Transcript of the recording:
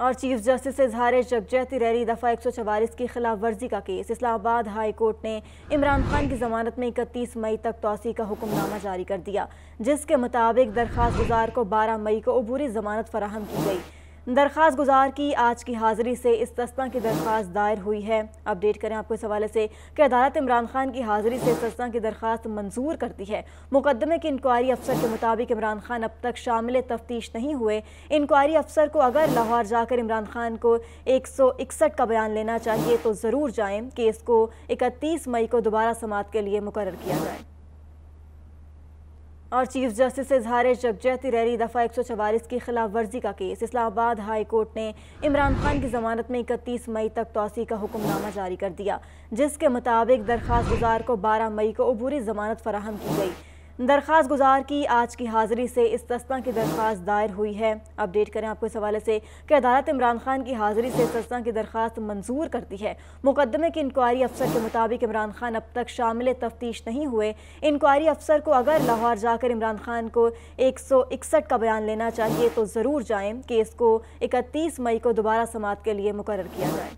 और chief justice इजहार जगजैती rally दफ़ा एक सौ चवालीस की खिलाफ वर्जी का केस। इस्लामाबाद हाई कोर्ट ने इमरान खान की जमानत में इकतीस मई तक तोसी का हुक्मनामा जारी कर दिया, जिसके मुताबिक दरख्वास्त गुजार को बारह मई को अबूरी जमानत फराहम की गई। दरख्वास्त गुजार की आज की हाजिरी से इस इस्तना की दरख्वास्त दायर हुई है। अपडेट करें आपको इस हवाले से कि अदालत इमरान खान की हाजिरी से इस इस्तना की दरख्वास्त मंजूर करती है। मुकदमे की इंक्वायरी अफसर के मुताबिक इमरान खान अब तक शामिल तफ्तीश नहीं हुए। इंक्वायरी अफसर को अगर लाहौर जाकर इमरान खान को एक सौ इकसठ का बयान लेना चाहिए तो ज़रूर जाएँ केस को इकतीस मई को दोबारा समात के लिए मुकर किया जाए। और चीफ जस्टिस इजहार जगजहती रैली दफ़ा एक सौ चवालीस की खिलाफ वर्जी का केस। इस्लामाबाद हाई कोर्ट ने इमरान खान की जमानत में इकतीस मई तक तोसी का हुक्मनामा जारी कर दिया, जिसके मुताबिक दरख्वास्त गुजार को बारह मई को अबूरी जमानत फराहम की गई। दरख्वास्त गुजार की आज की हाजिरी से इस इस्तना की दरख्वास्त दायर हुई है। अपडेट करें आपको इस हवाले से कि अदालत इमरान खान की हाजिरी से इस्तना की दरख्वास्त मंजूर करती है। मुकदमे की इंक्वायरी अफसर के मुताबिक इमरान खान अब तक शामिल तफ्तीश नहीं हुए। इंक्वायरी अफसर को अगर लाहौर जाकर इमरान खान को एक सौ इकसठ का बयान लेना चाहिए तो ज़रूर जाएँ केस को इकतीस मई को दोबारा समात के लिए मुकर किया जाए।